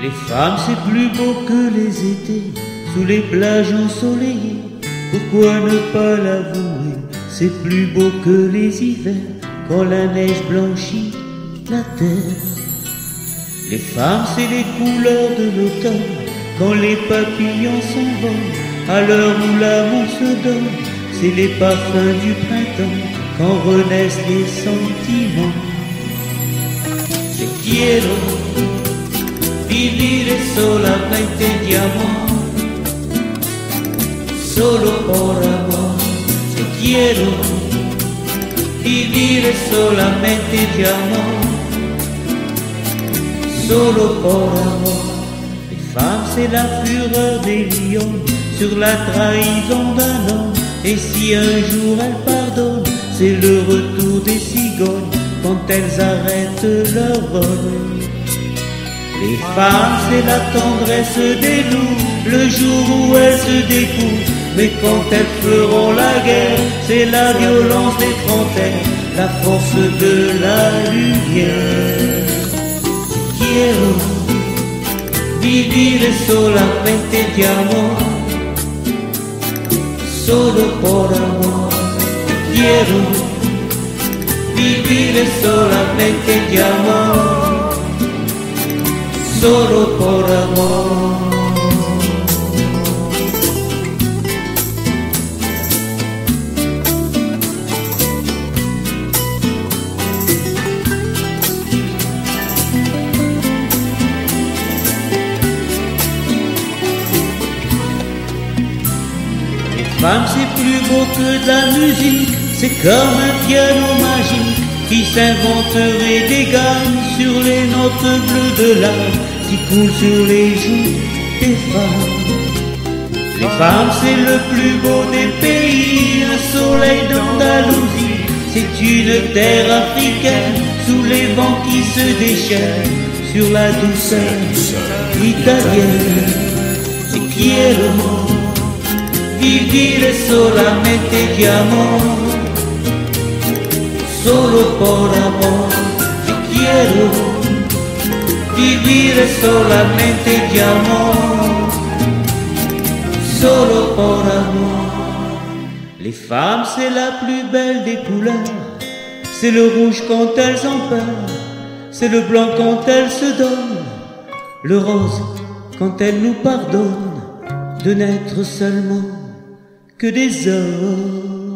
Les femmes, c'est plus beau que les étés, sous les plages ensoleillées. Pourquoi ne pas l'avouer? C'est plus beau que les hivers, quand la neige blanchit la terre. Les femmes, c'est les couleurs de l'automne, quand les papillons s'envolent, à l'heure où l'amour se donne. C'est les parfums du printemps, quand renaissent les sentiments. C'est vivir solamente diamant, solo por amor. Te quiero vivir solamente diamant, solo por amor. Les femmes, c'est la fureur des lions sur la trahison d'un homme. Et si un jour elles pardonnent, c'est le retour des cigognes quand elles arrêtent leur vol. Les femmes, c'est la tendresse des loups, le jour où elles se découvrent. Mais quand elles feront la guerre, c'est la violence des frontières, la force de la lumière. Quiero vivir solamente de amor, solo por amor. Quiero vivir solamente de amor, solo femmes, c'est plus beau que de la musique, c'est comme un piano magique qui s'inventerait des gammes sur les notes bleues de l'âme qui coulent sur les joues des femmes. Les femmes, c'est le plus beau des pays, un soleil d'Andalousie, c'est une terre africaine sous les vents qui se déchaînent sur la douceur italienne. Et quiero vivir solamente amor, solo por amor. De amor, solo por amor. Les femmes, c'est la plus belle des couleurs, c'est le rouge quand elles ont peur, c'est le blanc quand elles se donnent, le rose quand elles nous pardonnent de n'être seulement que des hommes.